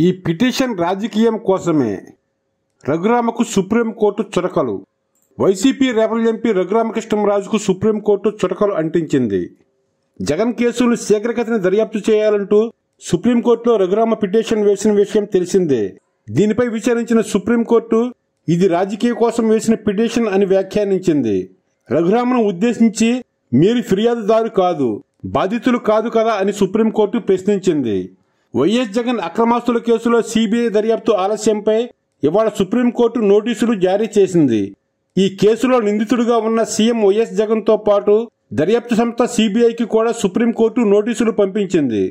ఈ పిటిషన్ రాజకీయం కోసమే. రఘురామకు సుప్రీంకోర్టు చురకలు. వైసీపీ రేపల్ ఎంపీ రఘురామకృష్ణరాజుకు సుప్రీంకోర్టు చురకలు అంటించింది. జగన్ కేసులు శీఘ్రగతిని దర్యాప్తు చేయాలంటూ సుప్రీంకోర్టులో రఘురామ పిటిషన్ వేసిన విషయం తెలిసిందే. దీనిపై విచారించిన సుప్రీంకోర్టు ఇది రాజకీయ కోసం వేసిన పిటిషన్ అని వ్యాఖ్యానించింది. రఘురామను ఉద్దేశించి మీరు ఫిర్యాదుదారు కాదు బాధితులు కాదు కదా అని సుప్రీంకోర్టు ప్రశ్నించింది. వైఎస్ జగన్ అక్రమాస్తుల కేసులో సిబిఐ దర్యాప్తు ఆలస్యంపై ఇవాళ సుప్రీంకోర్టు నోటీసులు జారీ చేసింది. ఈ కేసులో నిందితుడిగా ఉన్న సీఎం వైఎస్ జగన్తో పాటు దర్యాప్తు సంస్థ సిబిఐకి కూడా సుప్రీంకోర్టు నోటీసులు పంపించింది.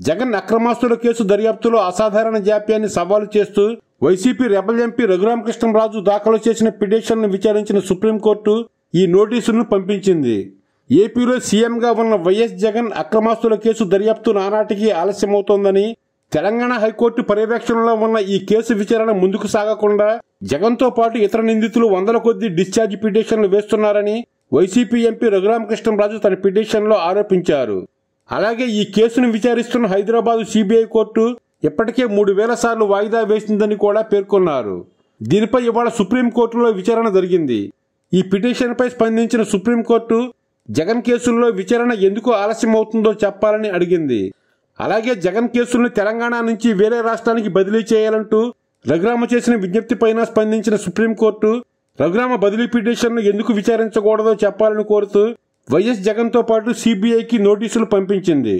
జగన్ అక్రమాస్తుల కేసు దర్యాప్తులో అసాధారణ జాప్యాన్ని సవాలు చేస్తూ వైసీపీ రెబల్ ఎంపీ రఘురామకృష్ణరాజు దాఖలు చేసిన పిటిషన్ను విచారించిన సుప్రీంకోర్టు ఈ నోటీసులను పంపించింది. ఏపీలో సీఎంగా ఉన్న వైఎస్ జగన్ అక్రమాస్తుల కేసు దర్యాప్తు నానాటికి ఆలస్యమవుతోందని తెలంగాణ హైకోర్టు పర్యవేక్షణలో ఉన్న ఈ కేసు విచారణ ముందుకు సాగకుండా జగన్తో పాటు ఇతర నిందితులు వందల కొద్దీ డిశ్చార్జ్ పిటిషన్లు వేస్తున్నారని వైసీపీ ఎంపీ రఘురామకృష్ణరాజు తన పిటిషన్లో ఆరోపించారు. అలాగే ఈ కేసును విచారిస్తున్న హైదరాబాద్ సిబిఐ కోర్టు ఇప్పటికే మూడు వేల సార్లు వాయిదా వేసిందని కూడా పేర్కొన్నారు. దీనిపై ఇవాళ సుప్రీంకోర్టులో విచారణ జరిగింది. ఈ పిటిషన్పై స్పందించిన సుప్రీంకోర్టు జగన్ కేసుల్లో విచారణ ఎందుకు ఆలస్యం అవుతుందో చెప్పాలని అడిగింది. అలాగే జగన్ కేసులను తెలంగాణ నుంచి వేరే రాష్ట్రానికి బదిలీ చేయాలంటూ రఘురామ చేసిన విజ్ఞప్తిపైన స్పందించిన సుప్రీంకోర్టు రఘురామ బదిలీ పిటిషన్ను ఎందుకు విచారించకూడదో చెప్పాలని కోరుతూ వైఎస్ జగన్తో పాటు సిబిఐకి నోటీసులు పంపించింది.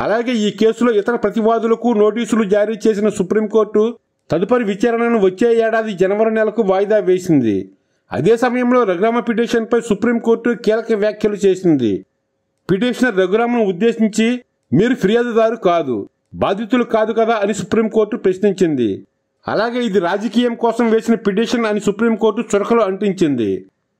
అలాగే ఈ కేసులో ఇతర ప్రతివాదులకు నోటీసులు జారీ చేసిన సుప్రీంకోర్టు తదుపరి విచారణను వచ్చే ఏడాది జనవరి నెలకు వాయిదా వేసింది. అదే సమయంలో రఘురామ పిటిషన్పై సుప్రీంకోర్టు కీలక వ్యాఖ్యలు చేసింది. పిటిషనర్ రఘురామను ఉద్దేశించి మీరు ఫిర్యాదుదారు కాదు బాధితులు కాదు కదా అని సుప్రీంకోర్టు ప్రశ్నించింది. అలాగే ఇది రాజకీయం కోసం వేసిన పిటిషన్ అని సుప్రీంకోర్టు చురకలు అంటించింది.